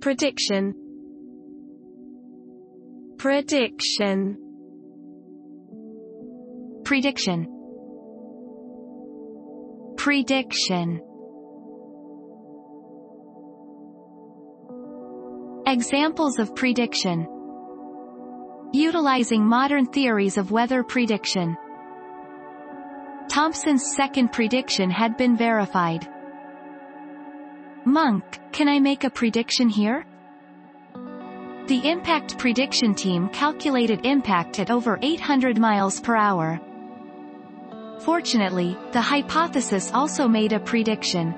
Prediction Prediction Prediction. Prediction. Examples of prediction. Utilizing modern theories of weather prediction. Thompson's second prediction had been verified. Monk, can I make a prediction here? The impact prediction team calculated impact at over 800 miles per hour. Fortunately, the hypothesis also made a prediction.